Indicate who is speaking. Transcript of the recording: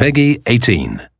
Speaker 1: Peggy 18.